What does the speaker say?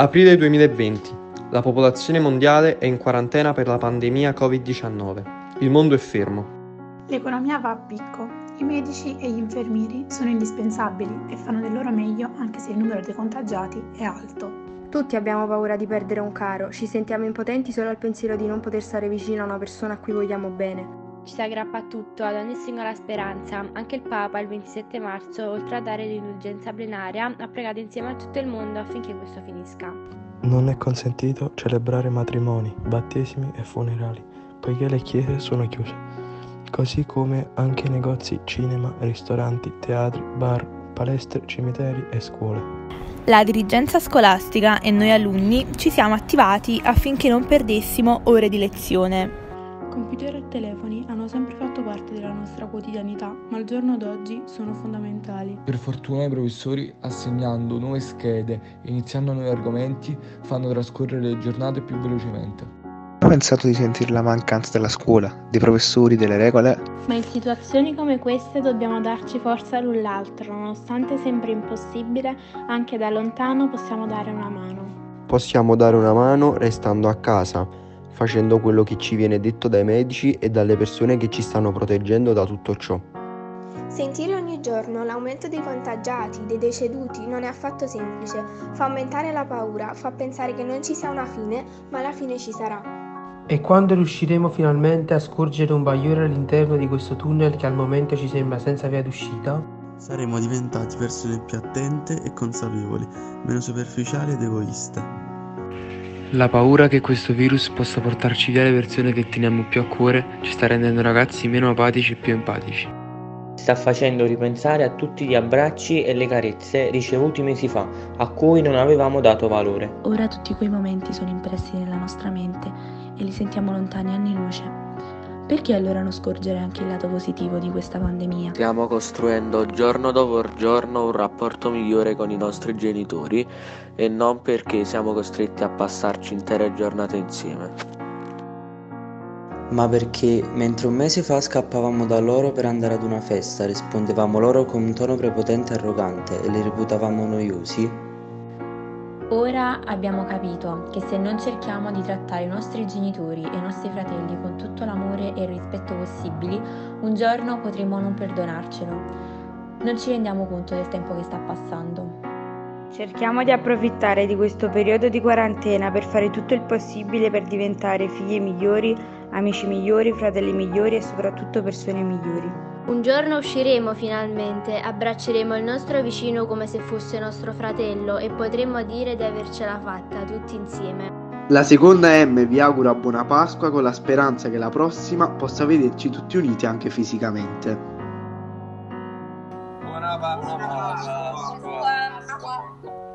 Aprile 2020. La popolazione mondiale è in quarantena per la pandemia Covid-19. Il mondo è fermo. L'economia va a picco. I medici e gli infermieri sono indispensabili e fanno del loro meglio anche se il numero dei contagiati è alto. Tutti abbiamo paura di perdere un caro, ci sentiamo impotenti solo al pensiero di non poter stare vicino a una persona a cui vogliamo bene. Ci si aggrappa a tutto, ad ogni singola speranza. Anche il Papa il 27 marzo, oltre a dare l'indulgenza plenaria, ha pregato insieme a tutto il mondo affinché questo finisca. Non è consentito celebrare matrimoni, battesimi e funerali, poiché le chiese sono chiuse, così come anche negozi, cinema, ristoranti, teatri, bar, palestre, cimiteri e scuole. La dirigenza scolastica e noi alunni ci siamo attivati affinché non perdessimo ore di lezione. Computer e telefoni hanno sempre fatto parte della nostra quotidianità, ma al giorno d'oggi sono fondamentali. Per fortuna i professori, assegnando nuove schede e iniziando nuovi argomenti, fanno trascorrere le giornate più velocemente. Ho pensato di sentire la mancanza della scuola, dei professori, delle regole. Ma in situazioni come queste dobbiamo darci forza l'un l'altro, nonostante sembri impossibile, anche da lontano possiamo dare una mano. Possiamo dare una mano restando a casa, facendo quello che ci viene detto dai medici e dalle persone che ci stanno proteggendo da tutto ciò. Sentire ogni giorno l'aumento dei contagiati, dei deceduti non è affatto semplice, fa aumentare la paura, fa pensare che non ci sia una fine, ma la fine ci sarà. E quando riusciremo finalmente a scorgere un bagliore all'interno di questo tunnel che al momento ci sembra senza via d'uscita? Saremo diventati persone più attente e consapevoli, meno superficiali ed egoiste. La paura che questo virus possa portarci via le persone che teniamo più a cuore ci sta rendendo ragazzi meno apatici e più empatici. Sta facendo ripensare a tutti gli abbracci e le carezze ricevuti mesi fa, a cui non avevamo dato valore. Ora tutti quei momenti sono impressi nella nostra mente e li sentiamo lontani anni luce. Perché allora non scorgere anche il lato positivo di questa pandemia? Stiamo costruendo giorno dopo giorno un rapporto migliore con i nostri genitori e non perché siamo costretti a passarci intere giornate insieme ma perché mentre un mese fa scappavamo da loro per andare ad una festa, rispondevamo loro con un tono prepotente e arrogante e li reputavamo noiosi? Ora abbiamo capito che se non cerchiamo di trattare i nostri genitori e i nostri fratelli con tutto l'amore e il rispetto possibili, un giorno potremo non perdonarcelo. Non ci rendiamo conto del tempo che sta passando. Cerchiamo di approfittare di questo periodo di quarantena per fare tutto il possibile per diventare figli migliori, amici migliori, fratelli migliori e soprattutto persone migliori. Un giorno usciremo finalmente, abbracceremo il nostro vicino come se fosse nostro fratello e potremo dire di avercela fatta tutti insieme. La seconda M vi augura buona Pasqua con la speranza che la prossima possa vederci tutti uniti anche fisicamente. Buona Pasqua. Buona Pasqua.